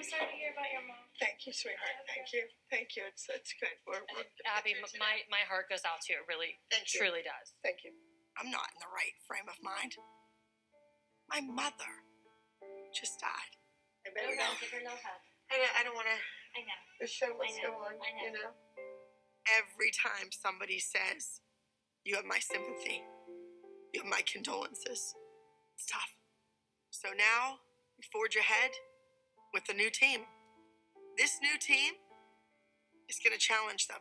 I'm sorry to hear about your mom. Thank you, sweetheart. Thank you. Thank you. It's it's good. We're, we're Abby, my, my heart goes out to you. It really, Thank you. truly does. Thank you. I'm not in the right frame of mind. My mother just died. I better No, go. give her no hug. I don't, I don't want to. I know. The show must I know, go on. I know. You know. Every time somebody says, "You have my sympathy," you have my condolences. It's tough. So now you forge ahead with the new team. This new team is going to challenge them.